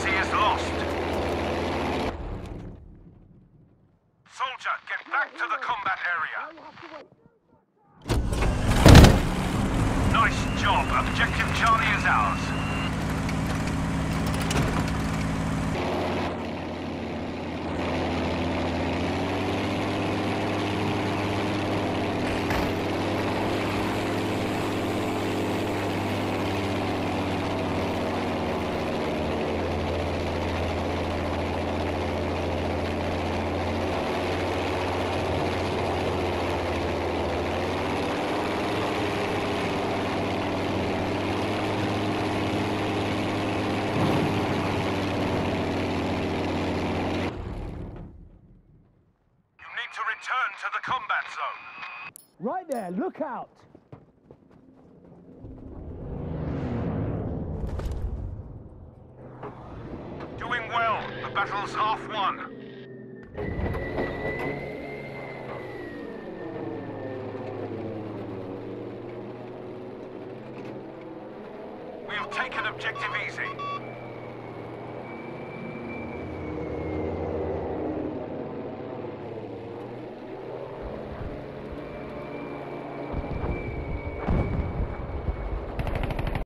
Easy is lost. Soldier, get back to the combat area. Nice job. Objective Charlie is ours. Need to return to the combat zone. Right there, look out! Doing well. The battle's half won. We have taken objective easy.